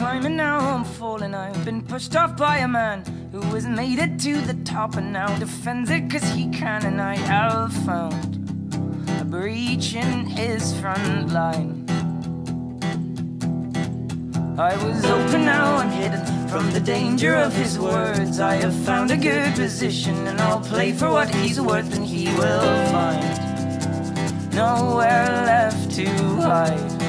climbing, now I'm falling. I've been pushed off by a man who has made it to the top and now defends it cause he can. And I have found a breach in his front line. I was open, now I'm hidden from the danger of his words. I have found a good position and I'll play for what he's worth, and he will find nowhere left to hide.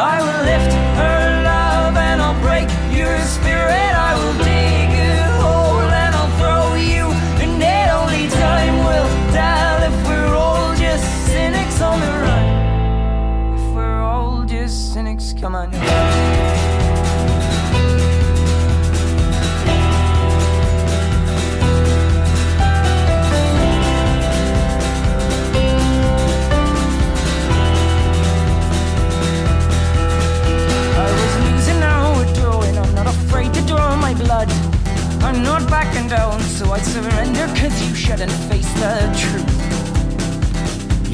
I will lift her love and I'll break your spirit. I will dig a hole and I'll throw you, and it only time will tell if we're all just cynics on the run. If we're all just cynics, come on. Down, so I surrender cause you shouldn't face the truth.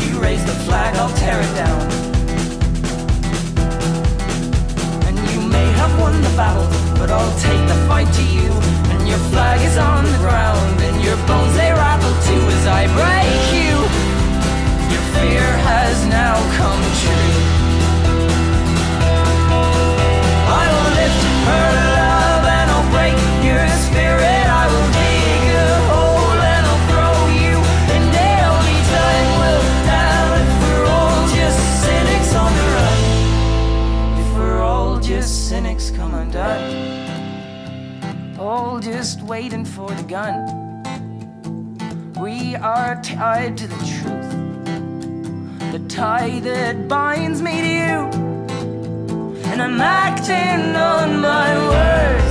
You raise the flag, I'll tear it down. And you may have won the battle, but I'll take the fight to you. And your flag is on the ground, and your bones they cynics, come undone. All just waiting for the gun. We are tied to the truth. The tie that binds me to you and I'm acting on my all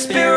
spirit.